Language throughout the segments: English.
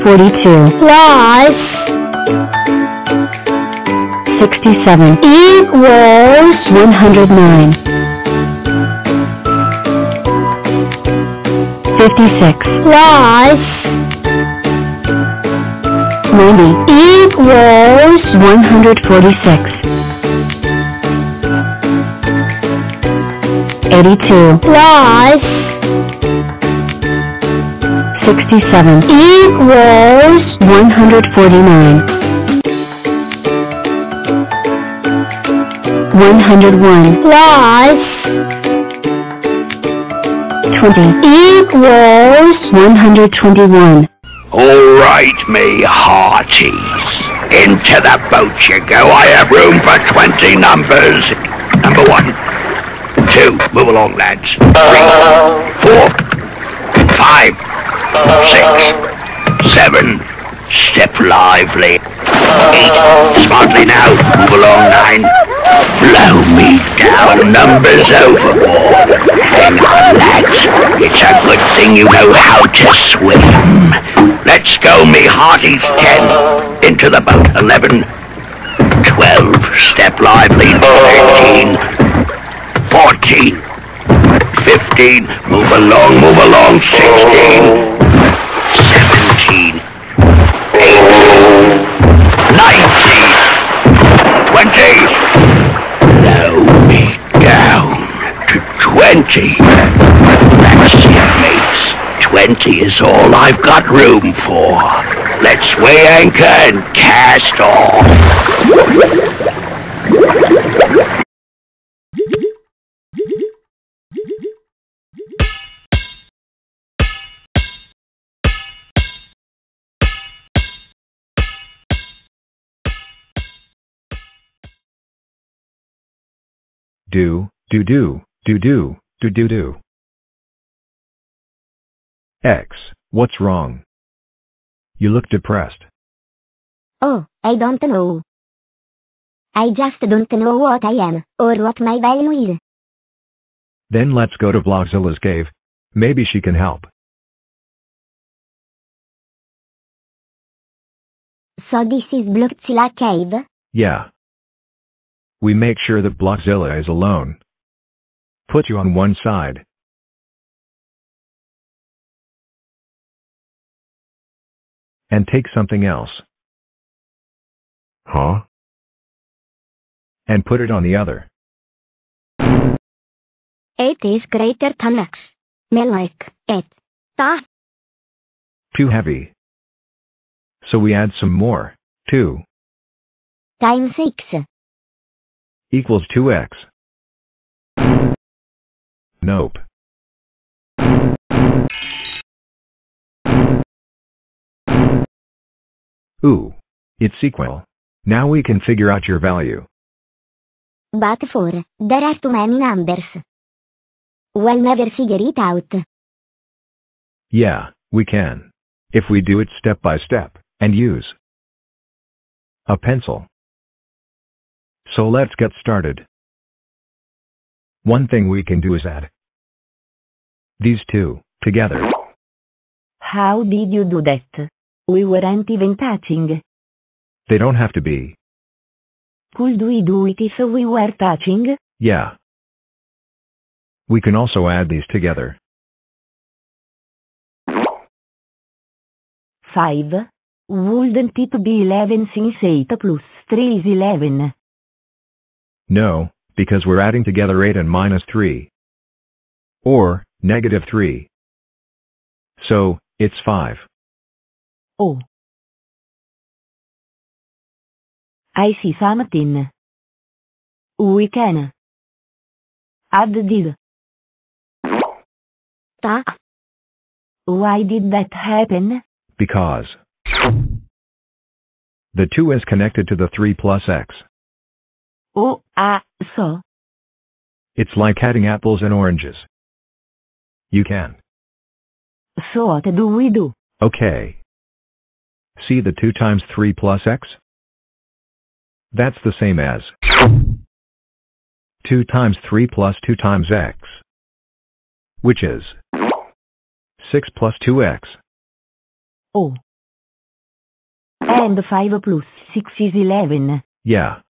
42 plus 67 equals 109 56 plus 90 equals 146 82 plus 67 equals 149 101 plus 20 equals 121 All right, me hearties. Into the boat you go. I have room for 20 numbers. Number one. Two. Move along, lads. Three. Four. Five. Six. Seven. Step lively. Eight. Smartly now. Move along, nine. Blow me down. Numbers overboard. Hang on, lads. It's a good thing you know how to swim. Let's go, me hearties. Ten. Into the boat. Eleven. Twelve. Step lively. Thirteen. Fourteen. Fifteen. Move along, move along. Sixteen. Seventeen. Eighteen. Nineteen. Twenty. Blow me down to twenty. That's it, mates. Twenty is all I've got room for. Let's weigh anchor and cast off. Do, do do, do do, do do do. X, what's wrong? You look depressed. Oh, I don't know. I just don't know what I am, or what my value is. Then let's go to Blockzilla's cave. Maybe she can help. So this is Blockzilla Cave? Yeah. We make sure that Blockzilla is alone. Put you on one side. And take something else. Huh? And put it on the other. It is greater than X. Me like it. Ta. Too heavy. So we add some more. 2 Times 6. Equals 2x. Nope. Ooh. It's equal. Now we can figure out your value. But for, there are too many numbers. We'll never figure it out. Yeah, we can. If we do it step by step, and use a pencil. So let's get started. One thing we can do is add these two together. How did you do that? We weren't even touching. They don't have to be. Could we do it if we were touching? Yeah. We can also add these together. 5. Wouldn't it be 11 since 8 plus 3 is 11? No, because we're adding together 8 and minus 3. Or, negative 3. So, it's 5. Oh. I see something. We can add this. Ta. Why did that happen? Because the 2 is connected to the 3 plus x. Oh, ah, so. It's like adding apples and oranges. You can. So what do we do? Okay. See the 2 times 3 plus x? That's the same as 2 times 3 plus 2 times x, which is 6 plus 2x. Oh. And 5 plus 6 is 11. Yeah.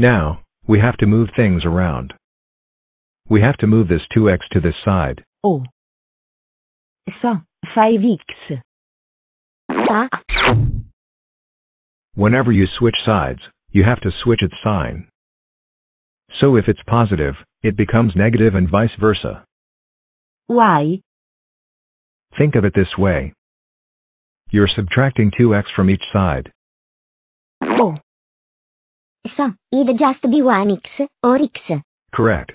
Now, we have to move things around. We have to move this 2x to this side. Oh. So, 5x. So, Whenever you switch sides, you have to switch its sign. So if it's positive, it becomes negative and vice versa. Why? Think of it this way. You're subtracting 2x from each side. oh. So, it'd just be 1x or x. Correct.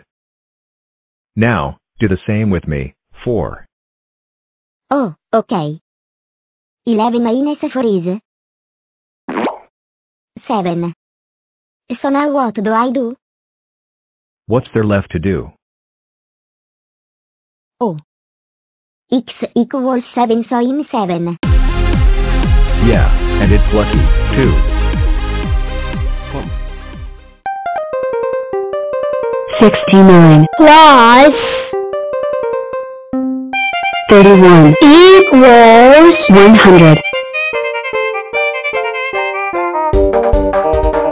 Now, do the same with me. 4. Oh, okay. 11 minus 4 is 7. So now what do I do? What's there left to do? Oh. X equals 7 so in 7. Yeah, and it's lucky, too. Sixty-nine. Plus thirty-one. equals 100.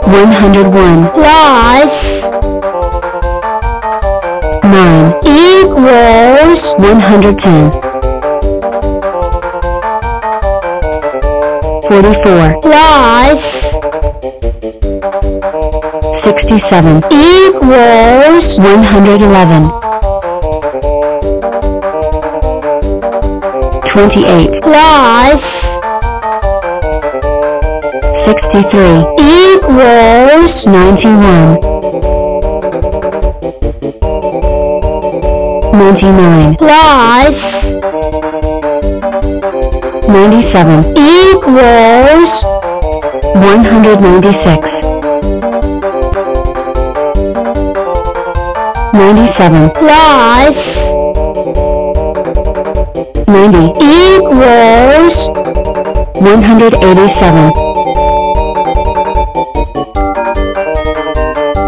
101 nine. equals one hundred ten. Forty-four. Plus sixty-seven equals 111. 28 sixty-three. Equals 91. 99 ninety-seven. Equals one hundred ninety-six ninety-seven. Plus ninety. equals 187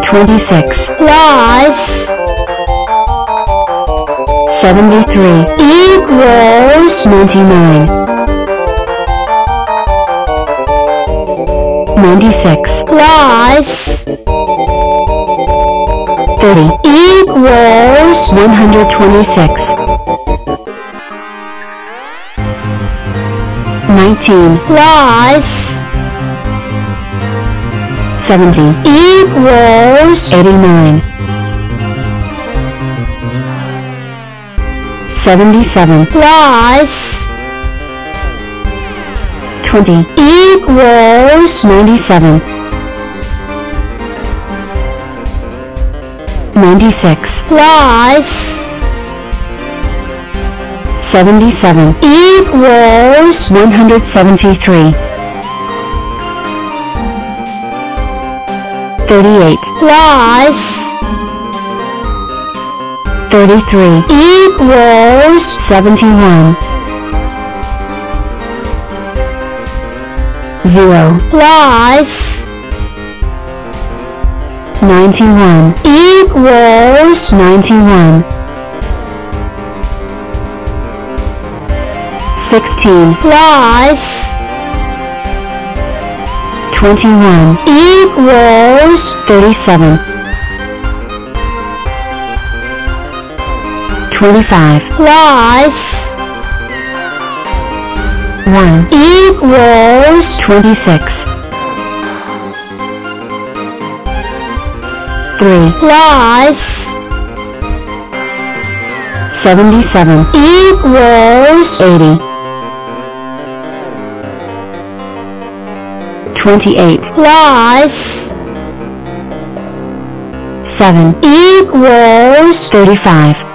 26 seventy-three. equals 99 96 plus thirty equals 126. 19 seventy equals 89 77 twenty. Equals ninety-seven ninety-six. Plus seventy-seven. equals 173 38 thirty-three. equals 71 0 plus ninety-one equals 91. 16 twenty-one. Equals 37. 25 one. Equals twenty-six three plus seventy-seven. equals 80 28 seven. equals thirty-five